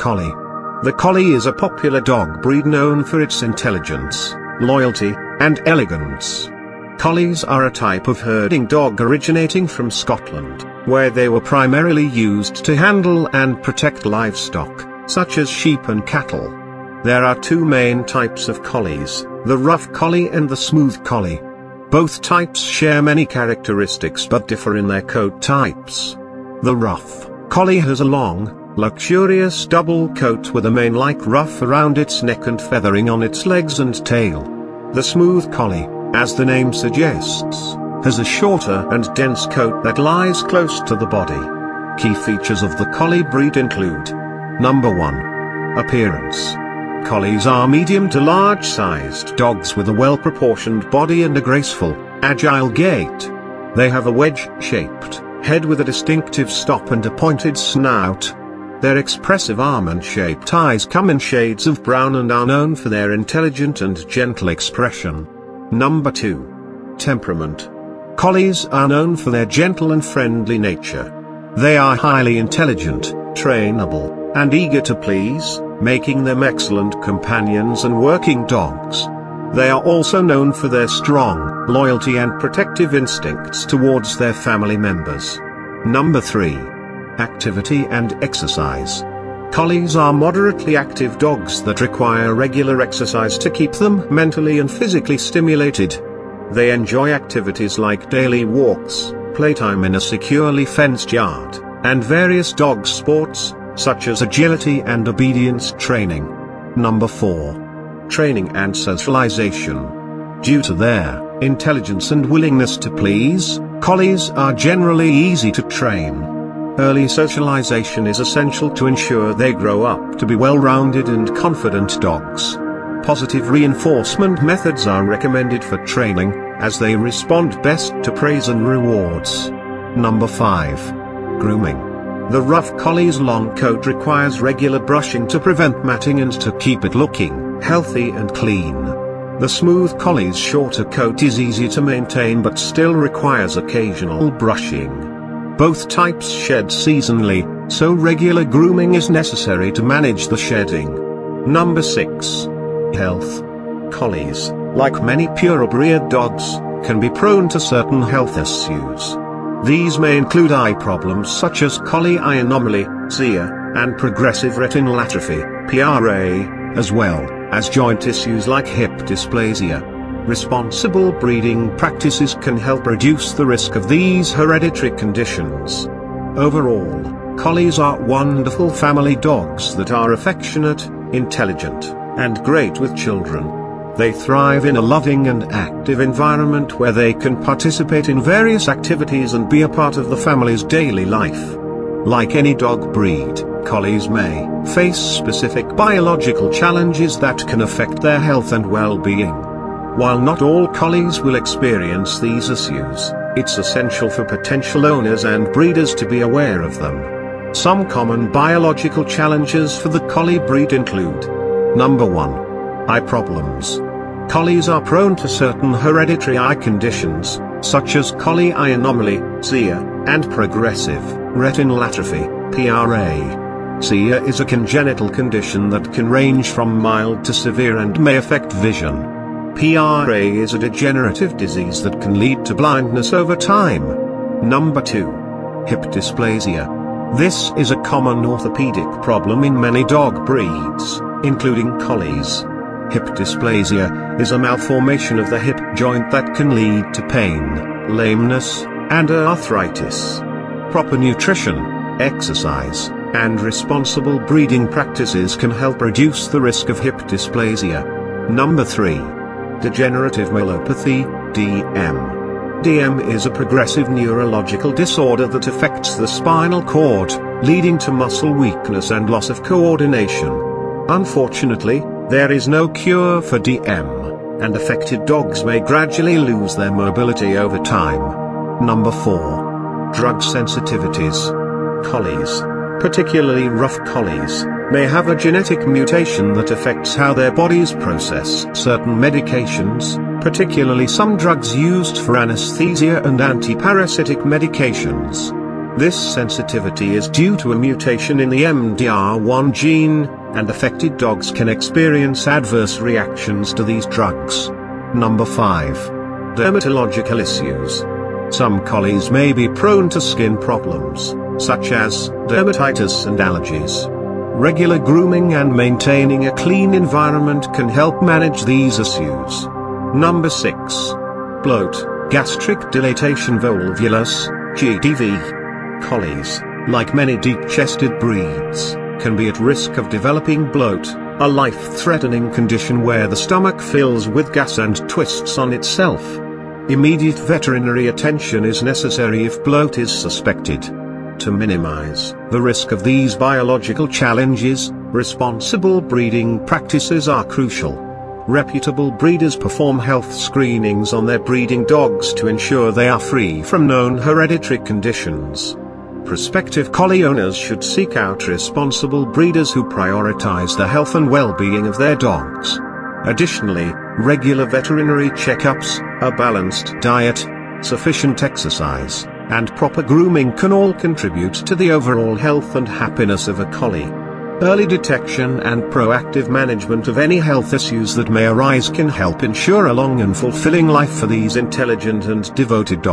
Collie. The Collie is a popular dog breed known for its intelligence, loyalty, and elegance. Collies are a type of herding dog originating from Scotland, where they were primarily used to handle and protect livestock, such as sheep and cattle. There are two main types of collies, the rough collie and the smooth collie. Both types share many characteristics but differ in their coat types. The rough collie has a long, luxurious double coat with a mane-like ruff around its neck and feathering on its legs and tail. The smooth collie, as the name suggests, has a shorter and dense coat that lies close to the body. Key features of the collie breed include Number 1. Appearance. Collies are medium to large-sized dogs with a well-proportioned body and a graceful, agile gait. They have a wedge-shaped head with a distinctive stop and a pointed snout. Their expressive almond-shaped eyes come in shades of brown and are known for their intelligent and gentle expression. Number 2. Temperament. Collies are known for their gentle and friendly nature. They are highly intelligent, trainable, and eager to please, making them excellent companions and working dogs. They are also known for their strong loyalty and protective instincts towards their family members. Number 3. Activity and exercise. Collies are moderately active dogs that require regular exercise to keep them mentally and physically stimulated. They enjoy activities like daily walks, playtime in a securely fenced yard, and various dog sports, such as agility and obedience training. Number 4. Training and socialization. Due to their intelligence and willingness to please, collies are generally easy to train. Early socialization is essential to ensure they grow up to be well-rounded and confident dogs. Positive reinforcement methods are recommended for training, as they respond best to praise and rewards. Number 5. Grooming. The rough collie's long coat requires regular brushing to prevent matting and to keep it looking healthy and clean. The smooth collie's shorter coat is easy to maintain but still requires occasional brushing. Both types shed seasonally, so regular grooming is necessary to manage the shedding. Number 6. Health. Collies, like many purebred dogs, can be prone to certain health issues. These may include eye problems such as collie eye anomaly, XEA, and progressive retinal atrophy, PRA, as well as joint issues like hip dysplasia. Responsible breeding practices can help reduce the risk of these hereditary conditions. Overall, collies are wonderful family dogs that are affectionate, intelligent, and great with children. They thrive in a loving and active environment where they can participate in various activities and be a part of the family's daily life. Like any dog breed, collies may face specific biological challenges that can affect their health and well-being. While not all collies will experience these issues, it's essential for potential owners and breeders to be aware of them. Some common biological challenges for the collie breed include Number 1. Eye problems. Collies are prone to certain hereditary eye conditions, such as collie eye anomaly, XEA, and progressive retinal atrophy, PRA. XEA is a congenital condition that can range from mild to severe and may affect vision. PRA is a degenerative disease that can lead to blindness over time. Number 2. Hip dysplasia. This is a common orthopedic problem in many dog breeds, including collies. Hip dysplasia is a malformation of the hip joint that can lead to pain, lameness, and arthritis. Proper nutrition, exercise, and responsible breeding practices can help reduce the risk of hip dysplasia. Number 3. Degenerative myelopathy, DM. DM is a progressive neurological disorder that affects the spinal cord, leading to muscle weakness and loss of coordination. Unfortunately, there is no cure for DM, and affected dogs may gradually lose their mobility over time. Number 4. Drug sensitivities. Collies, particularly rough collies, may have a genetic mutation that affects how their bodies process certain medications, particularly some drugs used for anesthesia and antiparasitic medications. This sensitivity is due to a mutation in the MDR1 gene, and affected dogs can experience adverse reactions to these drugs. Number 5. Dermatological issues. Some collies may be prone to skin problems, such as dermatitis and allergies. Regular grooming and maintaining a clean environment can help manage these issues. Number 6. Bloat, gastric dilatation volvulus, GDV collies, like many deep-chested breeds, can be at risk of developing bloat, a life-threatening condition where the stomach fills with gas and twists on itself. Immediate veterinary attention is necessary if bloat is suspected. To minimize the risk of these biological challenges, responsible breeding practices are crucial. Reputable breeders perform health screenings on their breeding dogs to ensure they are free from known hereditary conditions prospective collie owners should seek out responsible breeders who prioritize the health and well-being of their dogs. Additionally, regular veterinary checkups, a balanced diet, sufficient exercise, and proper grooming can all contribute to the overall health and happiness of a collie. Early detection and proactive management of any health issues that may arise can help ensure a long and fulfilling life for these intelligent and devoted dogs.